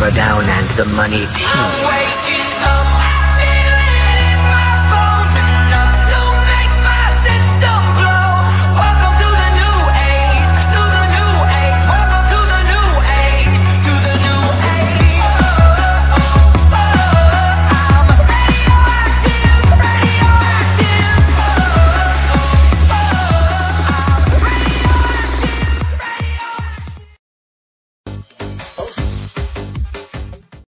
Trevor Down and the Money Team.